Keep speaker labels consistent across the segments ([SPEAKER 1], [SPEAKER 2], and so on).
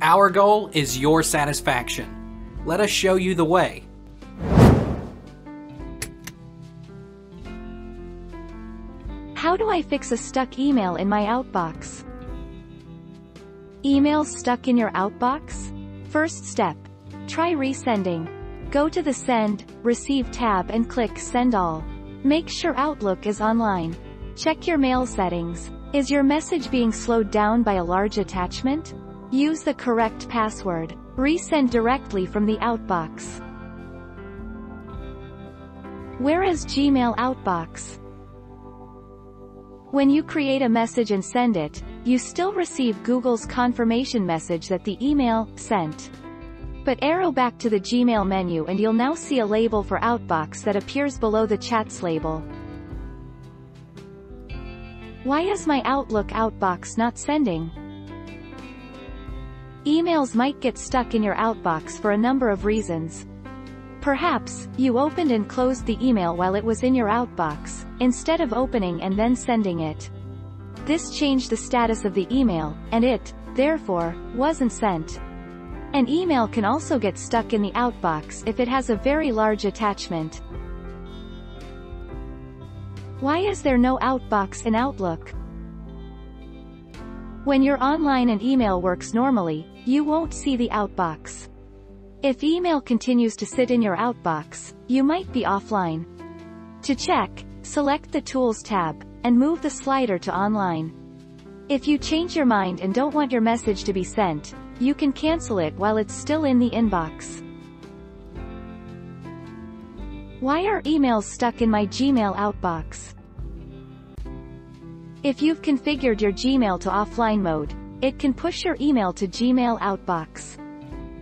[SPEAKER 1] Our goal is your satisfaction. Let us show you the way.
[SPEAKER 2] How do I fix a stuck email in my outbox? Emails stuck in your outbox? First step. Try resending. Go to the Send, Receive tab and click Send All. Make sure Outlook is online. Check your mail settings. Is your message being slowed down by a large attachment? Use the correct password. Resend directly from the outbox. Where is Gmail outbox? When you create a message and send it, you still receive Google's confirmation message that the email sent. But arrow back to the Gmail menu and you'll now see a label for Outbox that appears below the Chats label. Why is my Outlook Outbox not sending? Emails might get stuck in your outbox for a number of reasons. Perhaps, you opened and closed the email while it was in your outbox, instead of opening and then sending it. This changed the status of the email, and it, therefore, wasn't sent. An email can also get stuck in the outbox if it has a very large attachment. Why is there no outbox in Outlook? When you're online and email works normally, you won't see the outbox. If email continues to sit in your outbox, you might be offline. To check, select the Tools tab, and move the slider to Online. If you change your mind and don't want your message to be sent, you can cancel it while it's still in the inbox. Why are emails stuck in my Gmail outbox? If you've configured your Gmail to offline mode, it can push your email to Gmail outbox.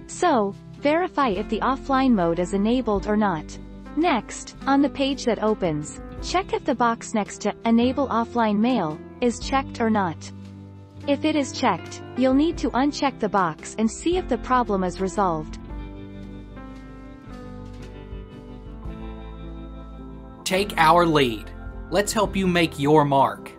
[SPEAKER 2] So, verify if the offline mode is enabled or not. Next, on the page that opens, check if the box next to Enable Offline Mail is checked or not. If it is checked, you'll need to uncheck the box and see if the problem is resolved.
[SPEAKER 1] Take our lead. Let's help you make your mark.